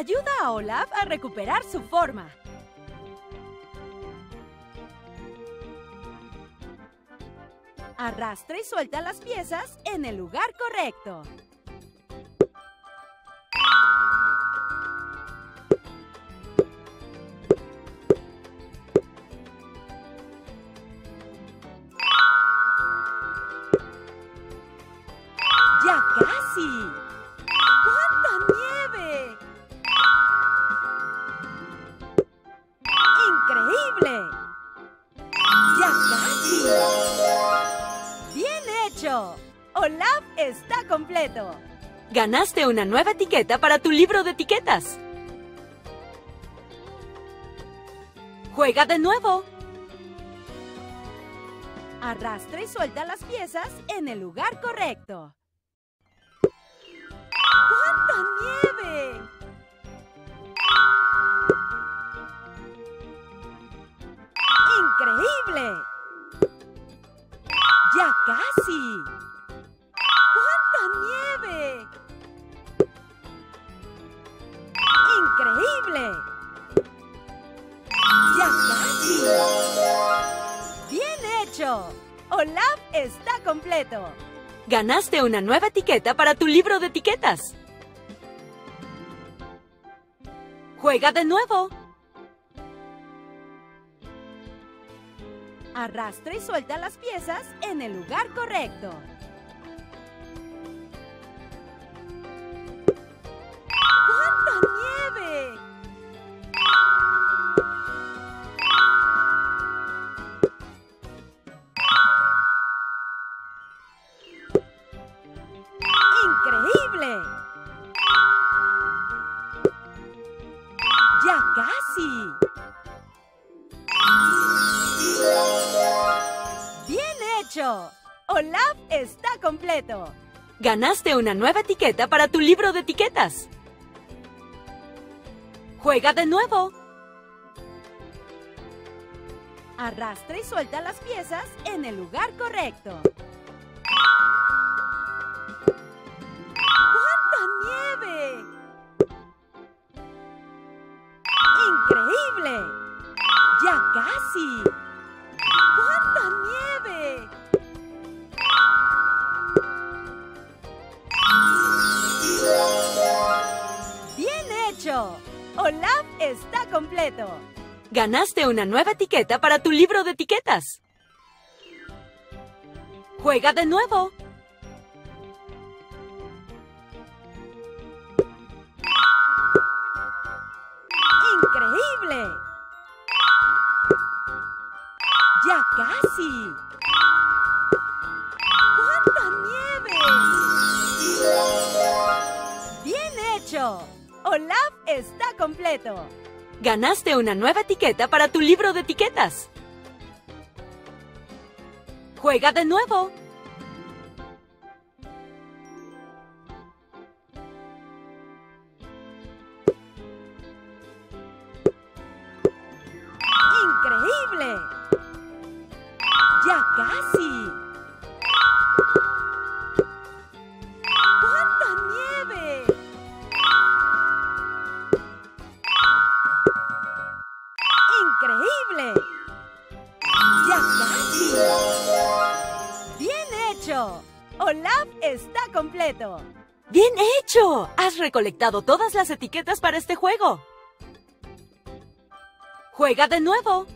ayuda a Olaf a recuperar su forma. Arrastra y suelta las piezas en el lugar correcto. Olaf está completo. Ganaste una nueva etiqueta para tu libro de etiquetas. Juega de nuevo. Arrastra y suelta las piezas en el lugar correcto. ¡Cuánta nieve! ¡Increíble! ¡Ya casi! ¡Cuánta nieve! ¡Increíble! ¡Ya casi! ¡Bien hecho! Olaf está completo. Ganaste una nueva etiqueta para tu libro de etiquetas. Juega de nuevo. Arrastra y suelta las piezas en el lugar correcto. ¡Increíble! ¡Ya casi! ¡Bien hecho! Olaf está completo. Ganaste una nueva etiqueta para tu libro de etiquetas. Juega de nuevo. Arrastra y suelta las piezas en el lugar correcto. Nieve! ¡Increíble! ¡Ya casi! ¡Cuánta nieve! ¡Bien hecho! Olaf está completo. Ganaste una nueva etiqueta para tu libro de etiquetas. Juega de nuevo. ¡Increíble! ¡Ya casi! ¡Cuánta nieve! ¡Bien hecho! Olaf está completo. Ganaste una nueva etiqueta para tu libro de etiquetas. Juega de nuevo. ¡Increíble! ¡Ya casi! ¡Cuánta nieve! ¡Increíble! ¡Ya casi! ¡Bien hecho! Olaf está completo. ¡Bien hecho! Has recolectado todas las etiquetas para este juego. Juega de nuevo.